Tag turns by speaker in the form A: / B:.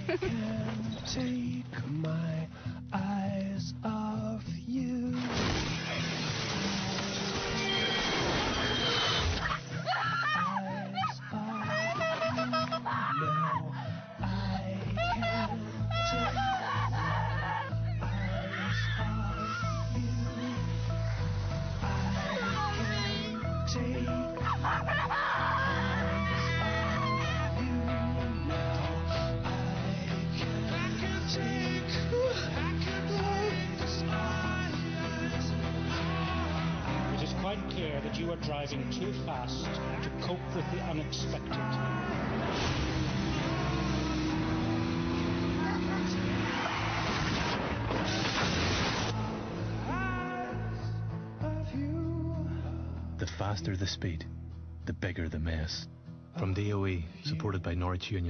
A: can't take my eyes off you. I can't take eyes off you. I can't take
B: clear that you are driving too fast to cope with the unexpected.
C: The faster the speed, the bigger the mess. From DOE, supported by Norwich Union.